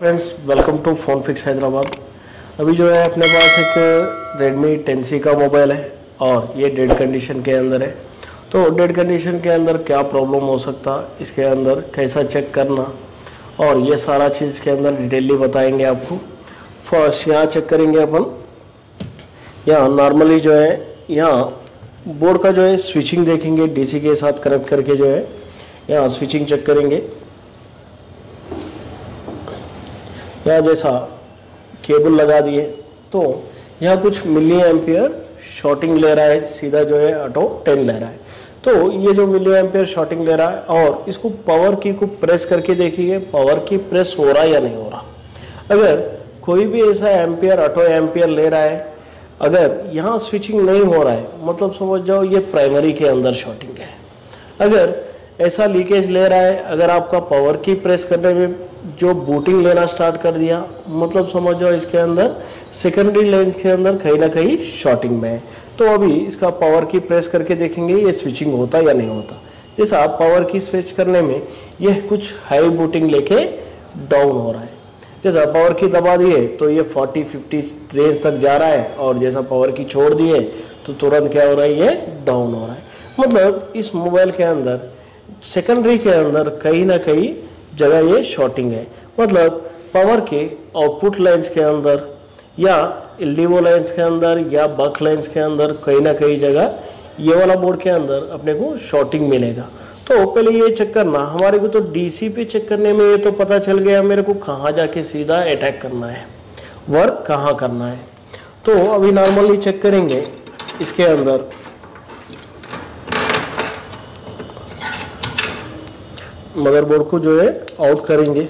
Friends welcome to phone fix Hyderabad अभी जो है अपने पास एक Redmi 10C का मोबाइल है और ये डेड कंडीशन के अंदर है। तो डेड कंडीशन के अंदर क्या प्रॉब्लम हो सकता? इसके अंदर कैसा चेक करना? और ये सारा चीज़ के अंदर डिटेली बताएँगे आपको। फ़र्स्ट यहाँ चेक करेंगे अपन। यहाँ नॉर्मली जो है, यहाँ बोर्ड का जो है स्विचिंग देखेंगे डीसी के साथ कनेक्ट करके जो है, यहाँ स्विचिंग चेक करेंगे। यहाँ जैसा केबल लगा दिए तो यहाँ कुछ मिली एम्पियर शॉर्टिंग ले रहा है, सीधा जो है ऑटो 10 ले रहा है। तो ये जो मिली एम्पियर शॉर्टिंग ले रहा है, और इसको पावर की को प्रेस करके देखिए पावर की प्रेस हो रहा है या नहीं हो रहा। अगर कोई भी ऐसा एम्पियर, ऑटो एम्पियर ले रहा है, अगर यहाँ स्विचिंग नहीं हो रहा है मतलब समझ जाओ ये प्राइमरी के अंदर शॉर्टिंग है। अगर ऐसा लीकेज ले रहा है, अगर आपका पावर की प्रेस करने में जो बूटिंग लेना स्टार्ट कर दिया मतलब समझ जाओ इसके अंदर सेकेंडरी लेंस के अंदर कहीं ना कहीं शॉर्टिंग में है। तो अभी इसका पावर की प्रेस करके देखेंगे, ये स्विचिंग होता या नहीं होता। जैसा आप पावर की स्विच करने में यह कुछ हाई बूटिंग लेके डाउन हो रहा है। जैसा पावर की दबा दिए तो ये 40 50 रेंज तक जा रहा है, और जैसा पावर की छोड़ दिए तो तुरंत क्या हो रहा है, ये डाउन हो रहा है। मतलब इस मोबाइल के अंदर सेकेंडरी के अंदर कहीं ना कहीं जगह ये शॉर्टिंग है। मतलब पावर के आउटपुट लाइंस के अंदर या एलडीओ लाइंस के अंदर या बक लाइंस के अंदर कहीं ना कहीं जगह ये वाला बोर्ड के अंदर अपने को शॉर्टिंग मिलेगा। तो पहले ये चेक करना। हमारे को तो डीसी पे चेक करने में ये तो पता चल गया, मेरे को कहाँ जाके सीधा अटैक करना है। वर्क कहाँ करना है? तो अभी नॉर्मली चेक करेंगे इसके अंदर। मदरबोर्ड को जो है आउट करेंगे।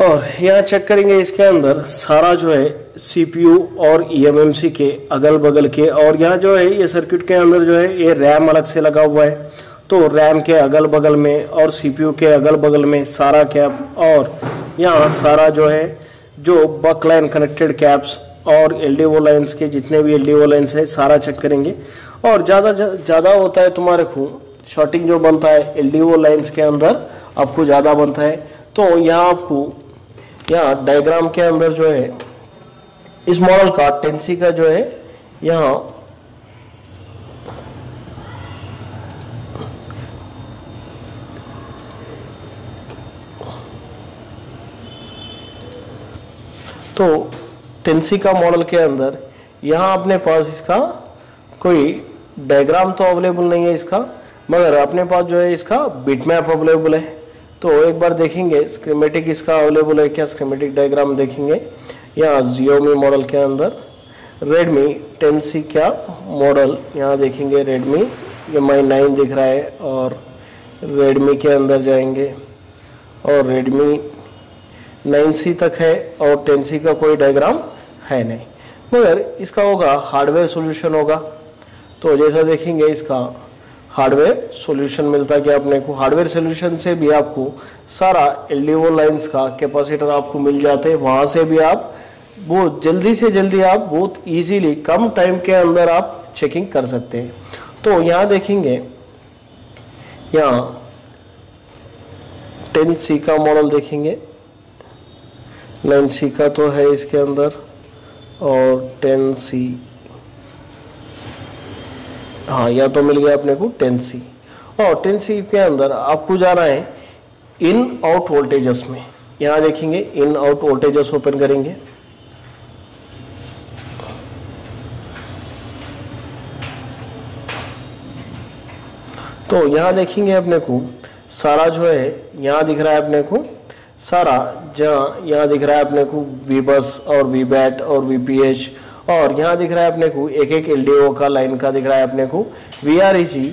और यहाँ चेक करेंगे इसके अंदर सारा जो है सीपीयू और ईएमएमसी के अगल बगल के और यहाँ जो है ये सर्किट के अंदर जो है ये रैम अलग से लगा हुआ है। तो रैम के अगल बगल में और सीपीयू के अगल बगल में सारा कैप और यहाँ सारा जो है, जो बक लाइन कनेक्टेड कैप्स और एल डी ओ लाइन्स के जितने भी एल डी ओ लाइन्स है, सारा चेक करेंगे। और ज़्यादा ज़्यादा होता है तुम्हारे को शॉर्टिंग जो बनता है एल डी ओ लाइन्स के अंदर, आपको ज़्यादा बनता है। तो यहाँ आपको, यहाँ डायग्राम के अंदर जो है, इस मॉडल का टेंसी का जो है, यहाँ तो टेंसी का मॉडल के अंदर यहाँ अपने पास इसका कोई डायग्राम तो अवेलेबल नहीं है इसका, मगर अपने पास जो है इसका बिट मैप अवेलेबल है। तो एक बार देखेंगे स्क्रीमेटिक इसका अवेलेबल है क्या? स्क्रीमेटिक डायग्राम देखेंगे। यहाँ जियोमी मॉडल के अंदर रेडमी टेन सी क्या मॉडल यहाँ देखेंगे रेडमी एम आई नाइन दिख रहा है और रेडमी के अंदर जाएँगे और रेडमी नाइन सी तक है और टेन सी का कोई डायग्राम है नहीं। मगर इसका होगा हार्डवेयर सॉल्यूशन होगा। तो जैसा देखेंगे इसका हार्डवेयर सॉल्यूशन मिलता कि अपने को? हार्डवेयर सॉल्यूशन से भी आपको सारा एल लाइन्स का कैपेसिटर आपको मिल जाते हैं। वहाँ से भी आप बहुत जल्दी से जल्दी आप बहुत इजीली कम टाइम के अंदर आप चेकिंग कर सकते हैं। तो यहाँ देखेंगे, यहाँ टेन सी का मॉडल देखेंगे। नाइन सी का तो है इसके अंदर और टेन सी। हाँ या तो मिल गया अपने को टेन सी। और टेन सी के अंदर आपको जा रहा है इन आउट वोल्टेजस में। यहाँ देखेंगे इन आउट वोल्टेजस ओपन करेंगे। तो यहाँ देखेंगे अपने को सारा जो है, यहाँ दिख रहा है अपने को सारा, जहाँ यहाँ दिख रहा है अपने को वी बस और वी बैट और वी पी एच और यहाँ दिख रहा है अपने को एक एक एल का लाइन का दिख रहा है अपने को V R E G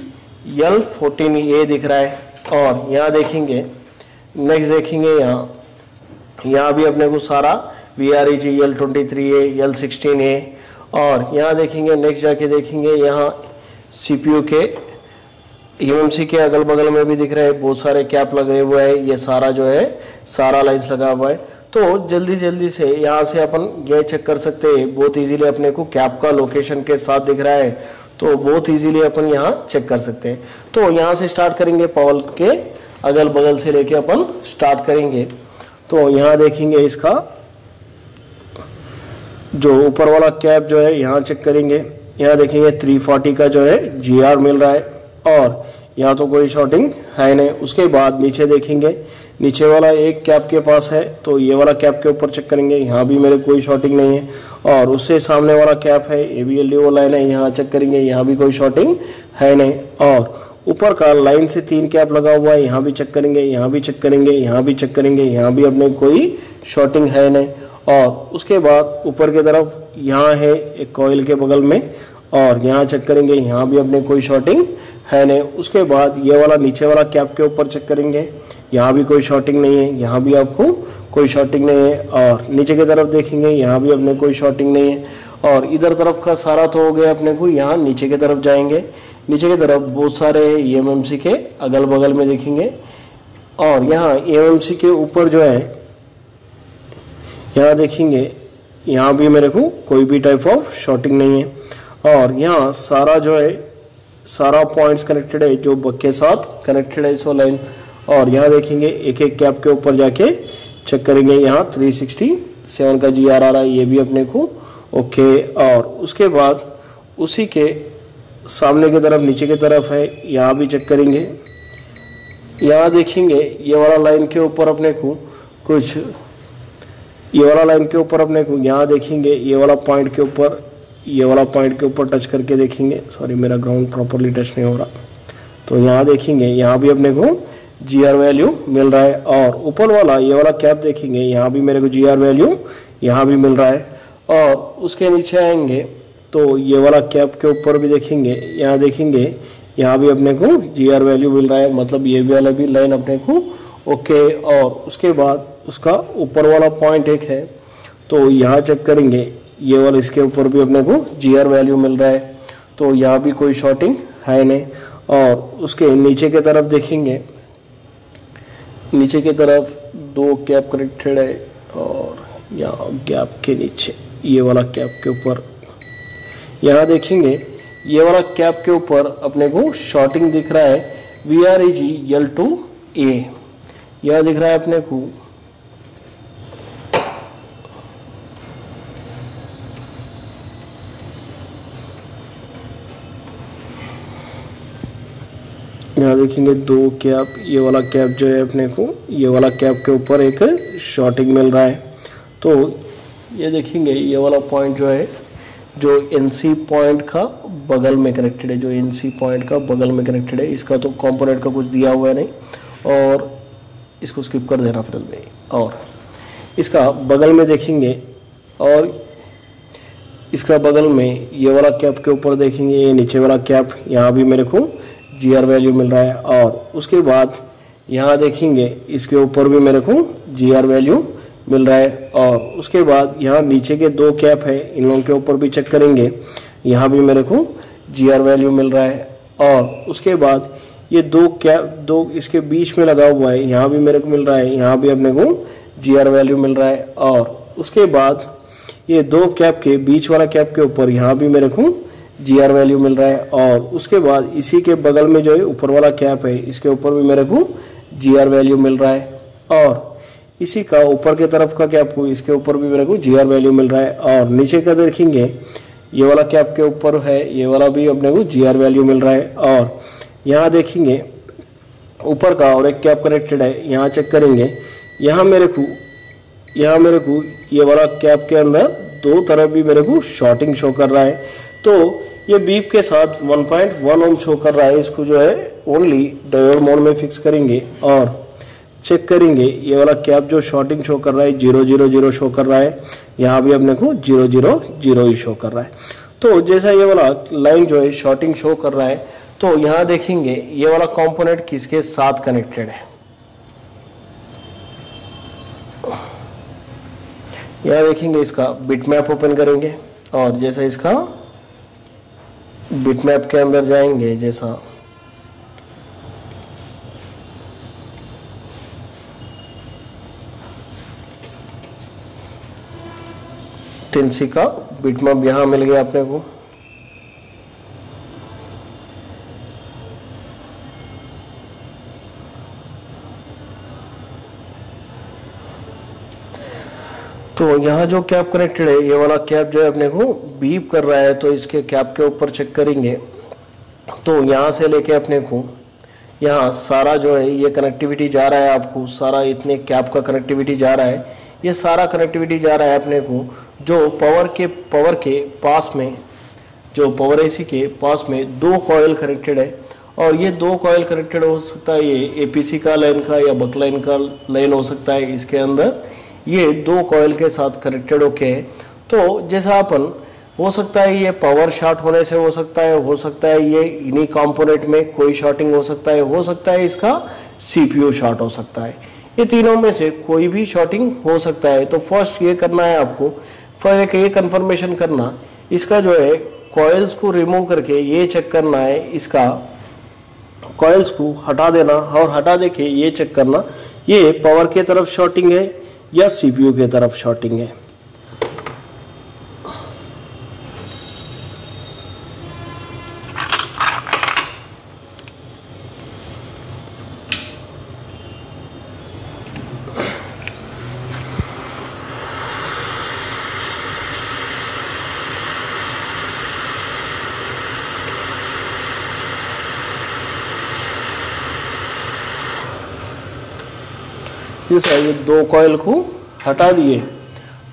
L fourteen A दिख रहा है, और यहाँ देखेंगे नेक्स्ट देखेंगे यहाँ। यहाँ भी अपने को सारा V R E G L twenty three A L sixteen A और यहाँ देखेंगे नेक्स्ट जाके देखेंगे यहाँ सी पी यू के ईएमसी के अगल बगल में भी दिख रहे हैं, बहुत सारे कैप लगे हुए हैं, ये सारा जो है, सारा लाइन्स लगा हुआ है। तो जल्दी जल्दी से यहाँ से अपन ये चेक कर सकते हैं, बहुत इजीली अपने को कैप का लोकेशन के साथ दिख रहा है तो बहुत इजीली अपन यहाँ चेक कर सकते हैं। तो यहाँ से स्टार्ट करेंगे पॉल के अगल बगल से लेके अपन स्टार्ट करेंगे। तो यहाँ देखेंगे इसका, जो ऊपर वाला कैप जो है, यहाँ चेक करेंगे। यहाँ देखेंगे 340 का जो है जीआर मिल रहा है। और यहाँ तो कोई शॉर्टिंग है नहीं। उसके बाद नीचे देखेंगे। नीचे वाला एक कैप के पास है तो ये वाला कैप के ऊपर चेक करेंगे। यहाँ भी मेरे कोई शॉर्टिंग नहीं है। और उससे सामने वाला कैप है, ये भी एल लाइन है, यहाँ चेक करेंगे। यहाँ भी कोई शॉर्टिंग है नहीं। और ऊपर का लाइन से तीन कैप लगा हुआ है, यहाँ भी चेक करेंगे, यहाँ भी चेक करेंगे, यहाँ भी चेक करेंगे, यहाँ भी अपने कोई शॉर्टिंग है नहीं। और उसके बाद ऊपर की तरफ़ यहाँ है एक कॉयल के बगल में। और यहाँ चेक करेंगे, यहाँ भी अपने कोई शॉर्टिंग है नहीं। उसके बाद ये वाला, नीचे वाला कैप के ऊपर चेक करेंगे। यहाँ भी कोई शॉर्टिंग नहीं है, यहाँ भी आपको कोई शॉर्टिंग नहीं है। और नीचे की तरफ़ देखेंगे, यहाँ भी अपने कोई शॉर्टिंग नहीं है। और इधर तरफ़ का सारा तो हो गया अपने को, यहाँ नीचे की तरफ़ जाएँगे। नीचे की तरफ़ बहुत सारे ईएमएमसी के अगल बगल में देखेंगे। और यहाँ ई के ऊपर जो है, यहाँ देखेंगे, यहाँ भी मेरे को कोई भी टाइप ऑफ़ शॉर्टिंग नहीं है। और यहाँ सारा जो है, सारा पॉइंट्स कनेक्टेड है जो बक के साथ कनेक्टेड है सो लाइन और यहाँ देखेंगे एक एक कैप के ऊपर जाके चेक करेंगे यहाँ 367 का जी आर आ रहा है, ये भी अपने को। ओके और उसके बाद उसी के सामने की तरफ़, नीचे की तरफ़ है, यहाँ भी चेक करेंगे। यहाँ देखेंगे, ये वाला लाइन के ऊपर अपने को कुछ, ये वाला लाइन के ऊपर अपने को यहाँ देखेंगे, ये वाला पॉइंट के ऊपर ये वाला पॉइंट के ऊपर टच करके देखेंगे। सॉरी मेरा ग्राउंड प्रॉपरली टच नहीं हो रहा। तो यहाँ देखेंगे, यहाँ भी अपने को जी आर वैल्यू मिल रहा है और ऊपर वाला ये वाला कैप देखेंगे, यहाँ भी मेरे को जी आर वैल्यू यहाँ भी मिल रहा है। और उसके नीचे आएँगे तो ये वाला कैप के ऊपर भी देखेंगे, यहाँ देखेंगे, यहाँ भी अपने को जी आर वैल्यू मिल रहा है। मतलब ये वाला भी लाइन अपने को ओके और उसके बाद उसका ऊपर वाला पॉइंट एक है। तो यहाँ चेक करेंगे ये वाला इसके ऊपर भी अपने को जी आर वैल्यू मिल रहा है। तो यहाँ भी कोई शॉर्टिंग है नहीं। और उसके नीचे की तरफ़ देखेंगे। नीचे की तरफ़ दो कैप कनेक्टेड है और यहाँ गैप के नीचे, ये वाला कैप के ऊपर। यहाँ देखेंगे, ये वाला कैप के ऊपर अपने को शॉर्टिंग दिख रहा है V R E G L two A यह दिख रहा है अपने को देखेंगे दो कैप ये वाला कैप जो है अपने को, ये वाला कैप के ऊपर एक शॉर्टिंग मिल रहा है। तो ये देखेंगे, ये वाला पॉइंट जो है, जो एनसी पॉइंट का बगल में कनेक्टेड है, जो एनसी पॉइंट का बगल में कनेक्टेड है, इसका तो कंपोनेंट का कुछ दिया हुआ है नहीं, और इसको स्किप कर देना फिर में और इसका बगल में देखेंगे, और इसका बगल में ये वाला कैप के ऊपर देखेंगे, ये नीचे वाला कैप यहाँ भी मेरे को जी आर वैल्यू मिल रहा है और उसके बाद यहाँ देखेंगे इसके ऊपर भी मेरे को जी आर वैल्यू मिल रहा है और उसके बाद यहाँ नीचे के दो कैप है, इन लोगों के ऊपर भी चेक करेंगे। यहाँ भी मेरे को जी आर वैल्यू मिल रहा है और उसके बाद ये दो कैप दो इसके बीच में लगा हुआ है, यहाँ भी मेरे को मिल रहा है, यहाँ भी अपने को जी आर वैल्यू मिल रहा है और उसके बाद ये दो कैप के, बीच वाला कैप के ऊपर यहाँ भी मेरे को जी आर वैल्यू मिल रहा है और उसके बाद इसी के बगल में जो है ऊपर वाला कैप है, इसके ऊपर भी मेरे को जी आर वैल्यू मिल रहा है और इसी का ऊपर के तरफ़ का कैप को, इसके ऊपर भी मेरे को जी आर वैल्यू मिल रहा है और नीचे का देखेंगे, ये वाला कैप के ऊपर है, ये वाला भी अपने को जी आर वैल्यू मिल रहा है और यहाँ देखेंगे, ऊपर का और एक कैप कनेक्टेड है, यहाँ चेक करेंगे, यहाँ मेरे को, यहाँ मेरे को ये वाला कैप के अंदर दो तरफ़ भी मेरे को शॉर्टिंग शो कर रहा है तो ये बीप के साथ 1.1 ओम शो कर रहा है। इसको जो है ओनली डायोड मोड में फिक्स करेंगे और चेक करेंगे। ये वाला कैप जो शॉर्टिंग शो कर रहा है ज़ीरो ज़ीरो ज़ीरो शो कर रहा है। यहाँ भी अपने को ज़ीरो ज़ीरो ज़ीरो ही शो कर रहा है। तो जैसा ये वाला लाइन जो है शॉर्टिंग शो कर रहा है तो यहाँ देखेंगे ये वाला कॉम्पोनेंट किसके साथ कनेक्टेड है। यहाँ देखेंगे इसका बिटमैप ओपन करेंगे और जैसा इसका बिटमैप के अंदर जाएँगे जैसा। टेंसी का बिटमैप यहाँ मिल गया अपने को। तो यहाँ जो कैप कनेक्टेड है, ये वाला कैप जो है अपने को बीप कर रहा है तो इसके कैप के ऊपर चेक करेंगे। तो यहाँ से लेके अपने को, यहाँ सारा जो है, ये कनेक्टिविटी जा रहा है आपको, सारा इतने कैप का कनेक्टिविटी जा रहा है। ये सारा कनेक्टिविटी जा रहा है अपने को, जो पावर के पावर के पास में, जो पावर एसी के पास में दो कॉयल कनेक्टेड है। और ये दो कॉयल कनेक्टेड हो सकता है, ये एपीसी का लाइन का या बक लाइन का लाइन हो सकता है, इसके अंदर। ये दो कॉयल के साथ कनेक्टेड होके है। तो जैसा अपन, हो सकता है ये पावर शॉर्ट होने से हो सकता है, हो सकता है ये इन्हीं कंपोनेंट में कोई शॉर्टिंग हो सकता है, हो सकता है इसका सीपीयू शॉर्ट हो सकता है। ये तीनों में से कोई भी शॉर्टिंग हो सकता है। तो फ़र्स्ट ये करना है आपको फिर एक ये कन्फर्मेशन करना, इसका जो है कॉयल्स को रिमूव करके ये चेक करना है इसका। कॉयल्स को हटा देना और हटा दे के ये चेक करना। ये पावर के तरफ़ शॉर्टिंग है या सीपीयू की तरफ़ शॉटिंग है। जैसा ये दो कॉयल को हटा दिए।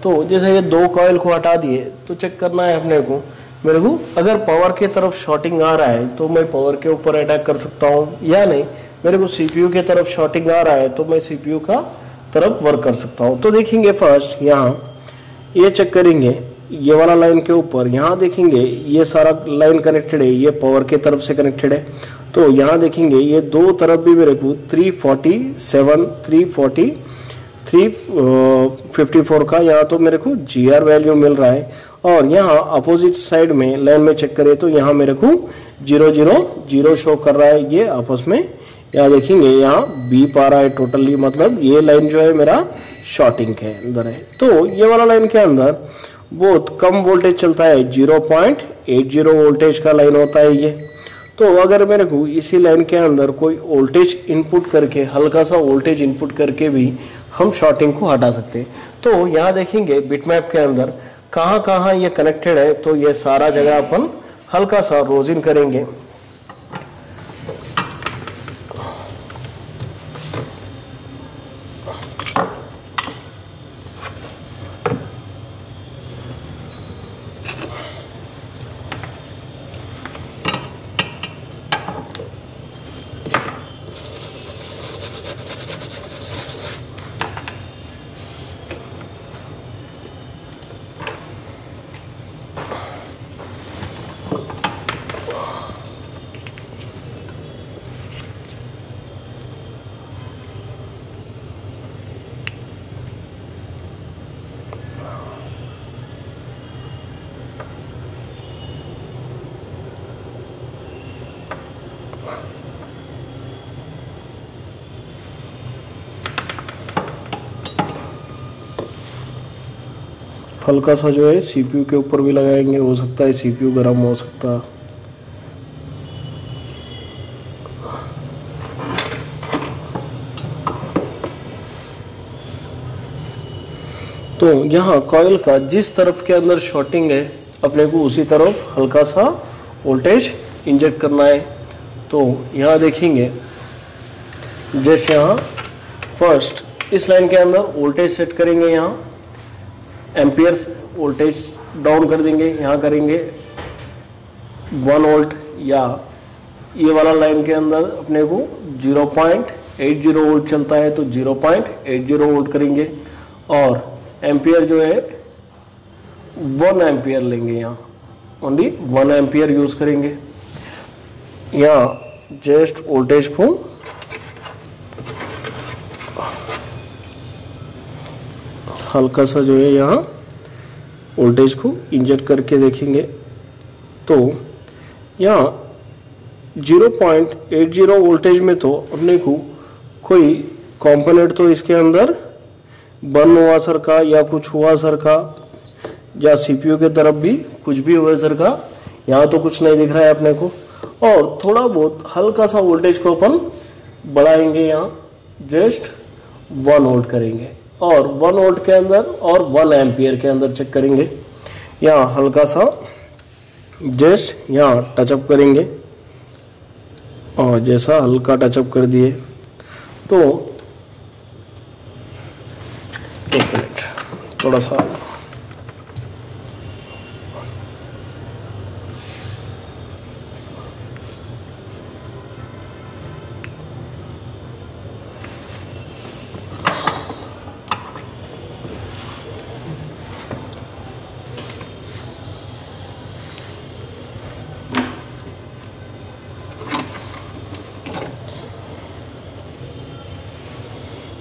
तो जैसे ये दो कॉयल को हटा दिए तो चेक करना है अपने को। मेरे को, अगर पावर की तरफ़ शॉर्टिंग आ रहा है तो मैं पावर के ऊपर अटैक कर सकता हूँ, या नहीं, मेरे को सीपीयू की तरफ़ शॉर्टिंग आ रहा है तो मैं सीपीयू का तरफ़ वर्क कर सकता हूँ। तो देखेंगे फ़र्स्ट यहाँ, ये चेक करेंगे। ये वाला लाइन के ऊपर, यहाँ देखेंगे, ये सारा लाइन कनेक्टेड है, ये पावर के तरफ़ से कनेक्टेड है। तो यहाँ देखेंगे, ये दो तरफ़ भी मेरे को 347 340 354 का यहाँ तो मेरे को जी आर वैल्यू मिल रहा है। और यहाँ अपोजिट साइड में लाइन में चेक करें तो यहाँ मेरे को ज़ीरो ज़ीरो ज़ीरो शो कर रहा है, ये आपस में। यहाँ देखेंगे, यहाँ बी पा रहा है टोटली मतलब ये लाइन जो है मेरा शॉर्टिंग के अंदर है। तो ये वाला लाइन के अंदर बहुत कम वोल्टेज चलता है 0.80 वोल्टेज का लाइन होता है ये। तो अगर मेरे को इसी लाइन के अंदर कोई वोल्टेज इनपुट करके, हल्का सा वोल्टेज इनपुट करके भी हम शॉर्टिंग को हटा सकते हैं। तो यहाँ देखेंगे बिटमैप के अंदर कहाँ कहाँ ये कनेक्टेड है तो ये सारा जगह अपन हल्का सा रोजिन करेंगे। हल्का सा जो है सीपीयू के ऊपर भी लगाएँगे, हो सकता है सीपीयू गर्म हो सकता। है तो यहाँ कॉयल का जिस तरफ़ के अंदर शॉर्टिंग है, अपने को उसी तरफ़ हल्का सा वोल्टेज इंजेक्ट करना है। तो यहाँ देखेंगे, जैसे यहाँ फ़र्स्ट इस लाइन के अंदर वोल्टेज सेट करेंगे यहाँ। एम्पियर्स वोल्टेज डाउन कर देंगे, यहाँ करेंगे वन वोल्ट या ये वाला लाइन के अंदर अपने को 0.80 वोल्ट चलता है तो 0.80 वोल्ट करेंगे और एम्पियर जो है वन एम्पियर लेंगे यहाँ। ओनली वन एम्पियर यूज़ करेंगे। यहाँ जस्ट वोल्टेज को हल्का सा जो है यहाँ वोल्टेज को इंजेक्ट करके देखेंगे। तो यहाँ 0.80 वोल्टेज में तो अपने को कोई कंपोनेंट तो इसके अंदर बर्न हुआ सर का या कुछ हुआ सर का या सीपीयू के तरफ़ भी कुछ भी हुआ सर का यहाँ तो कुछ नहीं दिख रहा है अपने को। और थोड़ा बहुत हल्का सा वोल्टेज को अपन बढ़ाएँगे यहाँ जस्ट वन होल्ड करेंगे। और वन वोल्ट के अंदर और वन एम्पियर के अंदर चेक करेंगे। यहाँ हल्का सा जस्ट यहाँ टचअप करेंगे। और जैसा हल्का टचअप कर दिए। तो एक मिनट, थोड़ा सा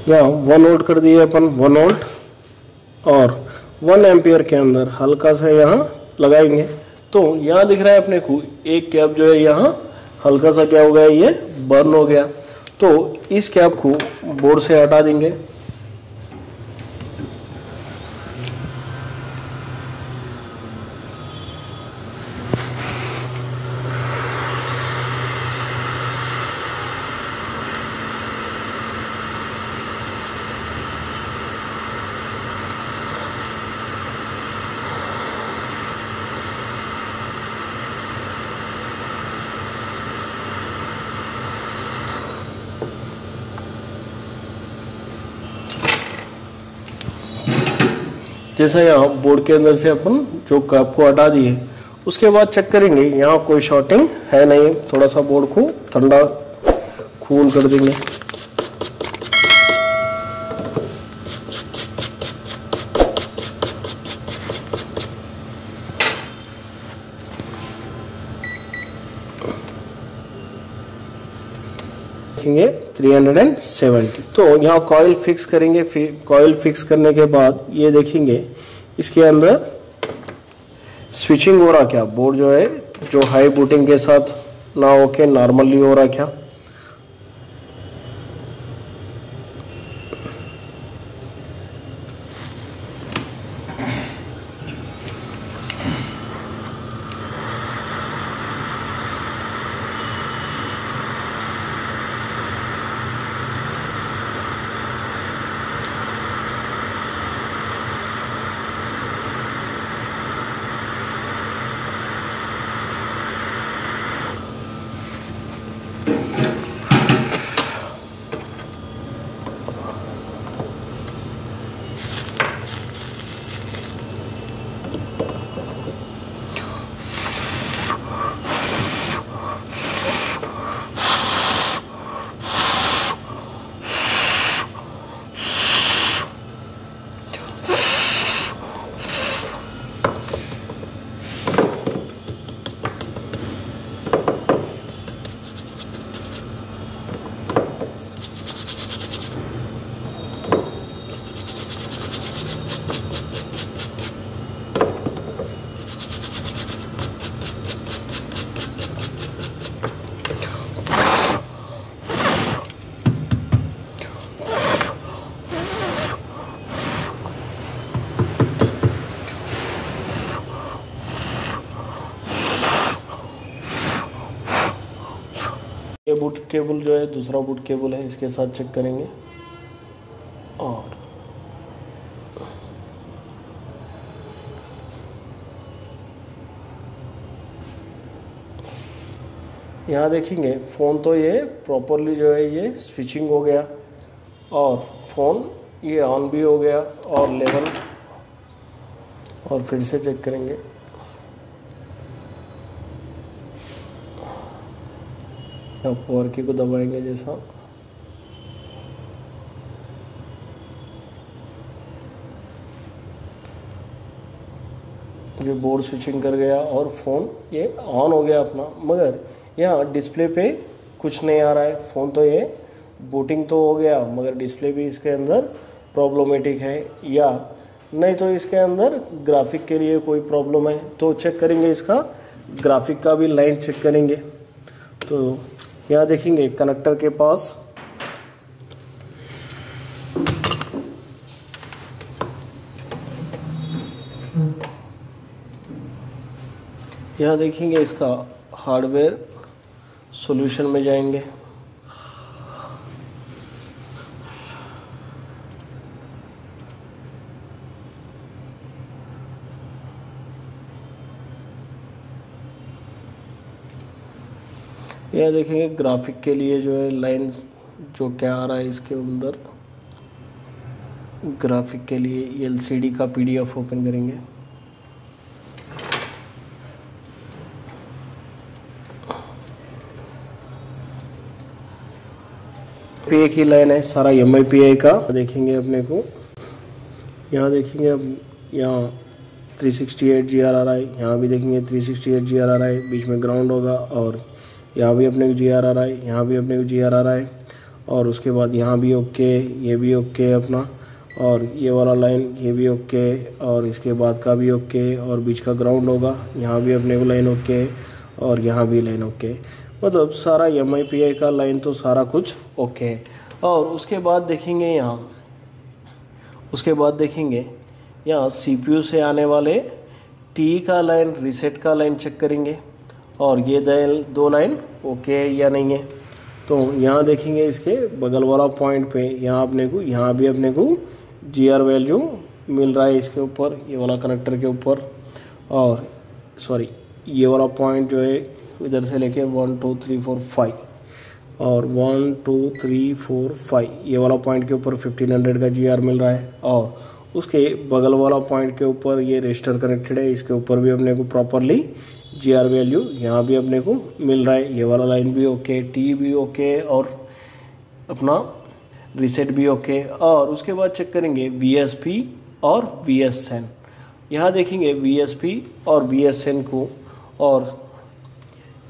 यहाँ वन वोल्ट कर दिए अपन वन वोल्ट और वन एम्पियर के अंदर हल्का सा यहाँ लगाएँगे। तो यहाँ दिख रहा है अपने को, एक कैप जो है यहाँ हल्का सा क्या हो गया, ये बर्न हो गया। तो इस कैप को बोर्ड से हटा देंगे। जैसा यहाँ बोर्ड के अंदर से अपन जो कप को हटा दिए, उसके बाद चेक करेंगे, यहाँ कोई शॉर्टिंग है नहीं, थोड़ा सा बोर्ड को ठंडा खून कर देंगे। देखेंगे 370 तो यहाँ कॉयल फिक्स करेंगे कॉयल फिक्स करने के बाद ये देखेंगे, इसके अंदर स्विचिंग हो रहा क्या? बोर्ड जो है, जो हाई बूटिंग के साथ ना होके नॉर्मली हो रहा क्या? बूट केबल जो है, दूसरा बूट केबल है, इसके साथ चेक करेंगे। और यहाँ देखेंगे फ़ोन तो ये प्रॉपरली जो है ये स्विचिंग हो गया। और फ़ोन ये ऑन भी हो गया, और लेवल और फिर से चेक करेंगे। यहाँ पावर की को दबाएँगे जैसा। ये बोर्ड स्विचिंग कर गया और फ़ोन ये ऑन हो गया अपना। मगर यहाँ डिस्प्ले पे कुछ नहीं आ रहा है। फ़ोन तो ये बूटिंग तो हो गया, मगर डिस्प्ले भी इसके अंदर प्रॉब्लमेटिक है या नहीं तो इसके अंदर ग्राफिक के लिए कोई प्रॉब्लम है। तो चेक करेंगे इसका। ग्राफिक का भी लाइन चेक करेंगे। तो यहाँ देखेंगे कनेक्टर के पास। यहाँ देखेंगे इसका हार्डवेयर सॉल्यूशन में जाएँगे। यह देखेंगे ग्राफिक के लिए जो है लाइन जो क्या आ रहा है इसके अंदर। ग्राफिक के लिए एलसीडी का पीडीएफ ओपन करेंगे। पी की लाइन है, सारा एम का। देखेंगे अपने को। यहाँ देखेंगे अब यहाँ 368 जी आर आ रहा है यहाँ भी देखेंगे 368 जी आर आ रहा है बीच में ग्राउंड होगा और यहाँ भी अपने को जी आर आ रहा है यहाँ भी अपने को जी आर आ रहा है और उसके बाद यहाँ भी ओके ये भी ओके अपना, और ये वाला लाइन ये भी ओके और इसके बाद का भी ओके और बीच का ग्राउंड होगा, यहाँ भी अपने को लाइन ओके और यहाँ भी लाइन ओके मतलब सारा एम का लाइन तो सारा कुछ ओके है और उसके बाद देखेंगे यहाँ, उसके बाद देखेंगे, यहाँ सी से आने वाले टी का लाइन रिसेट का लाइन चेक करेंगे। और ये दो लाइन, ओके है या नहीं है? तो यहाँ देखेंगे इसके बगल वाला पॉइंट पे, यहाँ अपने को, यहाँ भी अपने को जी आर वैल्यू मिल रहा है इसके ऊपर, ये वाला कनेक्टर के ऊपर। और सॉरी ये वाला पॉइंट जो है, इधर से लेके one two three four five और one two three four five ये वाला पॉइंट के ऊपर फिफ्टीन हंड्रेड का जी आर मिल रहा है। और उसके बगल वाला पॉइंट के ऊपर ये रजिस्टर कनेक्टेड है, इसके ऊपर भी अपने को प्रॉपरली जी आर वैल्यू यहाँ भी अपने को मिल रहा है। ये वाला लाइन भी ओके टी भी ओके और अपना रिसेट भी ओके और उसके बाद चेक करेंगे वी एस पी और वी एस एन यहाँ देखेंगे वी एस पी और वी एस एन को और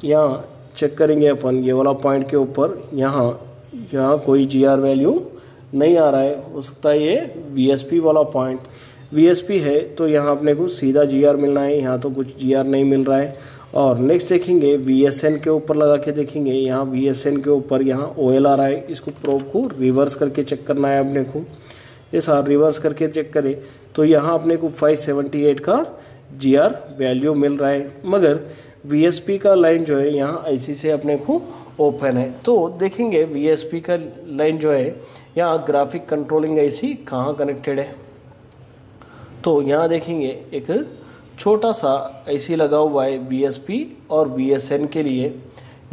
यहाँ चेक करेंगे अपन, ये वाला पॉइंट के ऊपर। यहाँ यहाँ कोई जी आर वैल्यू नहीं आ रहा है। हो सकता है ये वी एस पी वाला पॉइंट VSP है तो यहाँ अपने को सीधा GR मिलना है, यहाँ तो कुछ GR नहीं मिल रहा है। और नेक्स्ट देखेंगे VSN के ऊपर लगा के देखेंगे, यहाँ VSN के ऊपर यहाँ ओ आ रहा है। इसको प्रोब को रिवर्स करके चेक करना है अपने को। ये सर रिवर्स करके चेक करें तो यहाँ अपने को 578 का GR वैल्यू मिल रहा है। मगर VSP का लाइन जो है, यहाँ ऐसी से अपने को ओपन है। तो देखेंगे VSP का लाइन जो है, यहाँ ग्राफिक कंट्रोलिंग ऐसी कहाँ कनेक्टेड है। तो यहाँ देखेंगे एक छोटा सा ऐसी लगा हुआ है बीएसपी और बीएसएन के लिए।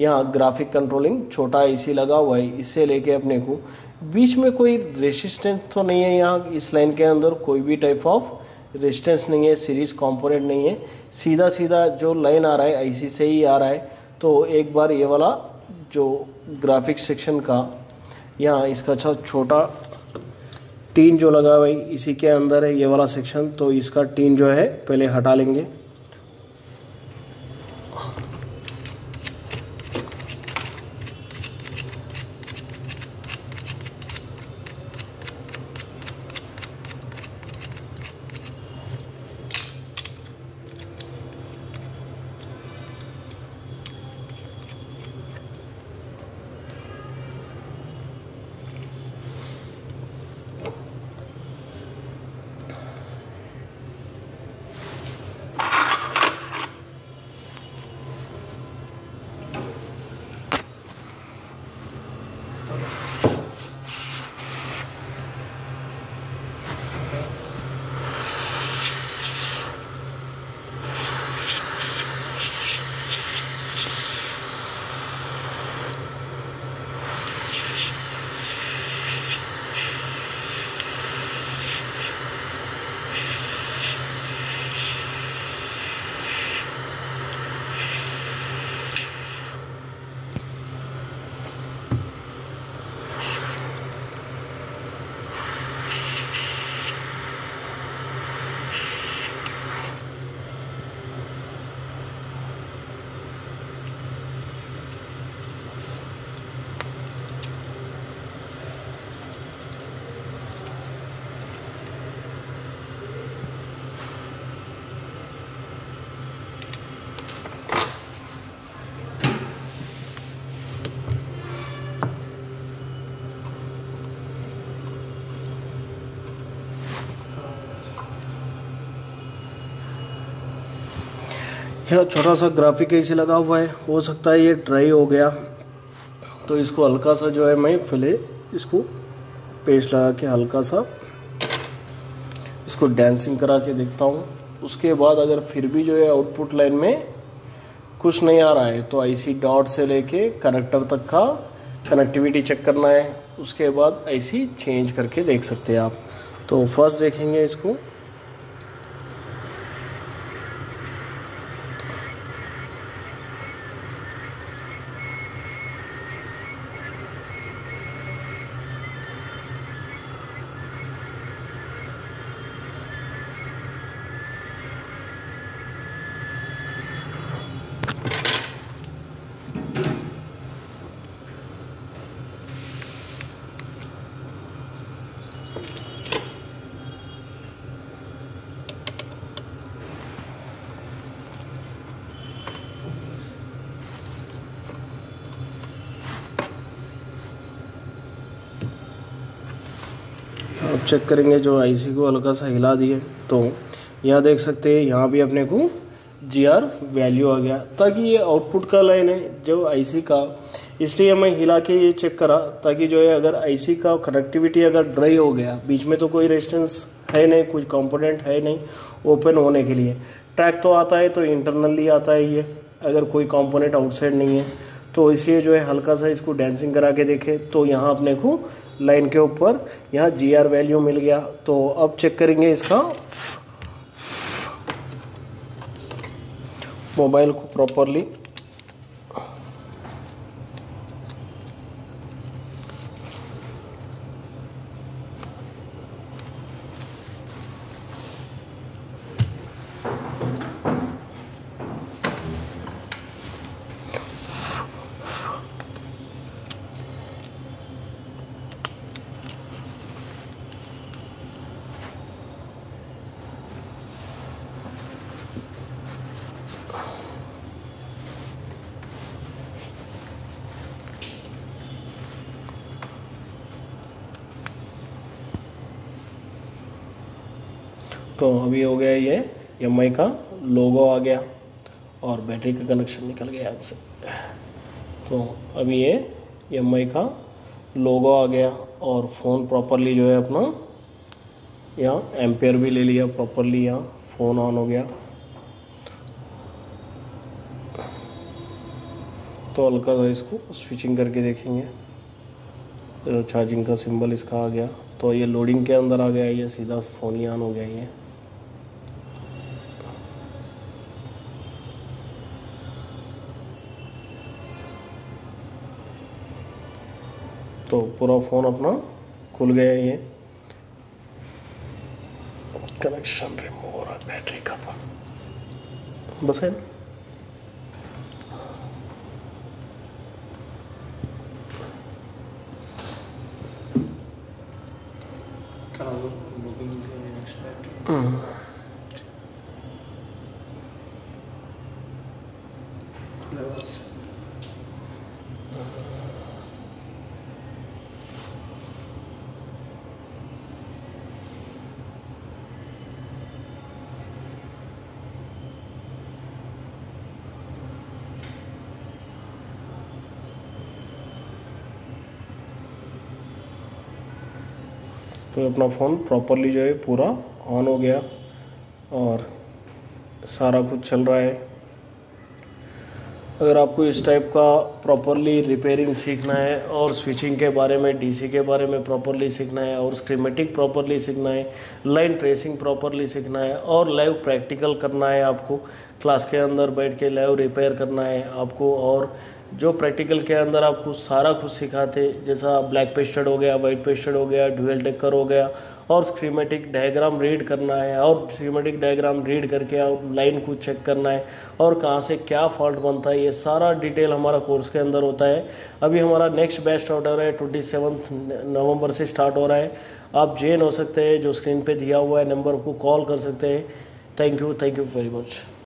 यहाँ ग्राफिक कंट्रोलिंग छोटा एसी लगा हुआ है, इससे लेके अपने को। बीच में कोई रेसिस्टेंस तो नहीं है यहाँ इस लाइन के अंदर, कोई भी टाइप ऑफ़ रेजिस्टेंस नहीं है सीरीज़ कंपोनेंट नहीं है। सीधा सीधा जो लाइन आ रहा है ऐसी से ही आ रहा है। तो एक बार ये वाला जो ग्राफिक सेक्शन का, यहाँ इसका छोटा टीन जो लगा हुआ है, इसी के अंदर है ये वाला सेक्शन तो इसका टीन जो है पहले हटा लेंगे। यहाँ छोटा सा ग्राफिक ऐसे लगा हुआ है। हो सकता है ये ड्राई हो गया। तो इसको हल्का सा जो है मैं पहले इसको पेस्ट लगा के हल्का सा इसको डांसिंग करा के देखता हूँ। उसके बाद अगर फिर भी जो है आउटपुट लाइन में कुछ नहीं आ रहा है तो आईसी डॉट से लेके कनेक्टर तक का कनेक्टिविटी चेक करना है। उसके बाद आईसी चेंज करके देख सकते हैं आप। तो फ़र्स्ट देखेंगे इसको। चेक करेंगे जो आईसी को हल्का सा हिला दिए तो यहाँ देख सकते हैं, यहाँ भी अपने को जी आर वैल्यू आ गया। ताकि ये आउटपुट का लाइन है, जो आईसी का। इसलिए मैं हिला के ये चेक करा, ताकि जो है, अगर आईसी का कनेक्टिविटी अगर ड्राई हो गया, बीच में तो कोई रेजिस्टेंस है नहीं, कुछ कंपोनेंट है नहीं ओपन होने के लिए। ट्रैक तो आता है तो इंटरनली आता है ये, अगर कोई कंपोनेंट आउटसाइड नहीं है। तो इसलिए जो है, हल्का सा इसको डांसिंग करा के देखे तो यहाँ अपने को लाइन के ऊपर, यहाँ जी आर वैल्यू मिल गया। तो अब चेक करेंगे इसका। मोबाइल को प्रॉपरली तो अभी हो गया ये MI का लोगो आ गया और बैटरी का कनेक्शन निकल गया इससे तो अभी ये MI का लोगो आ गया और फ़ोन प्रॉपरली जो है अपना, यहाँ एम्पेयर भी ले लिया प्रॉपरली यहाँ फ़ोन ऑन हो गया। तो हल्का सा इसको स्विचिंग करके देखेंगे। चार्जिंग का सिंबल इसका आ गया। तो ये लोडिंग के अंदर आ गया, ये सीधा फ़ोन ही ऑन हो गया ये। तो पूरा फ़ोन अपना खुल गया ये। कनेक्शन रिमूव रहा है बैटरी का बस है तो अपना फ़ोन प्रॉपरली जो है पूरा ऑन हो गया और सारा कुछ चल रहा है। अगर आपको इस टाइप का प्रॉपरली रिपेयरिंग सीखना है और स्विचिंग के बारे में डीसी के बारे में प्रॉपरली सीखना है और स्क्रीमेटिक प्रॉपरली सीखना है लाइन ट्रेसिंग प्रॉपरली सीखना है और लाइव प्रैक्टिकल करना है आपको क्लास के अंदर बैठ के लाइव रिपेयर करना है आपको और जो प्रैक्टिकल के अंदर आपको सारा कुछ सिखाते, जैसा ब्लैक पेस्टेड हो गया वाइट पेस्टेड हो गया ड्यूएल टेकर हो गया, और स्क्रीमेटिक डायग्राम रीड करना है, और स्क्रीमेटिक डायग्राम रीड करके आप लाइन को चेक करना है, और कहाँ से क्या फॉल्ट बनता है, ये सारा डिटेल हमारा कोर्स के अंदर होता है। अभी हमारा नेक्स्ट बैच स्टार्ट हो ट्वेंटी सेवन्थ नवंबर से स्टार्ट हो रहा है। आप जेन हो सकते हैं, जो स्क्रीन पे दिया हुआ है नंबर को कॉल कर सकते हैं। Thank you thank you very much